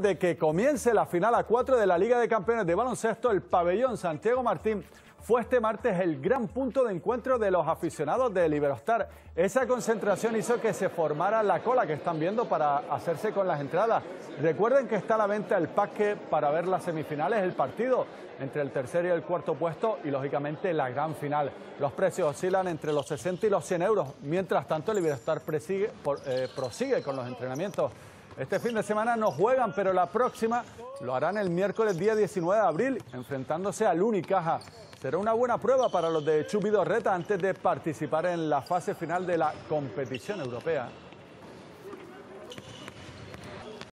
de que comience la final a 4 de la Liga de Campeones de Baloncesto, el pabellón Santiago Martín fue este martes el gran punto de encuentro de los aficionados de Liberostar. Esa concentración hizo que se formara la cola que están viendo para hacerse con las entradas. Recuerden que está a la venta el paque para ver las semifinales, el partido entre el tercer y el cuarto puesto y lógicamente la gran final. Los precios oscilan entre los 60 y los 100 euros. Mientras tanto, Liberostar eh, prosigue con los entrenamientos este fin de semana no juegan, pero la próxima lo harán el miércoles día 19 de abril, enfrentándose al Unicaja. Será una buena prueba para los de Chubidorreta antes de participar en la fase final de la competición europea.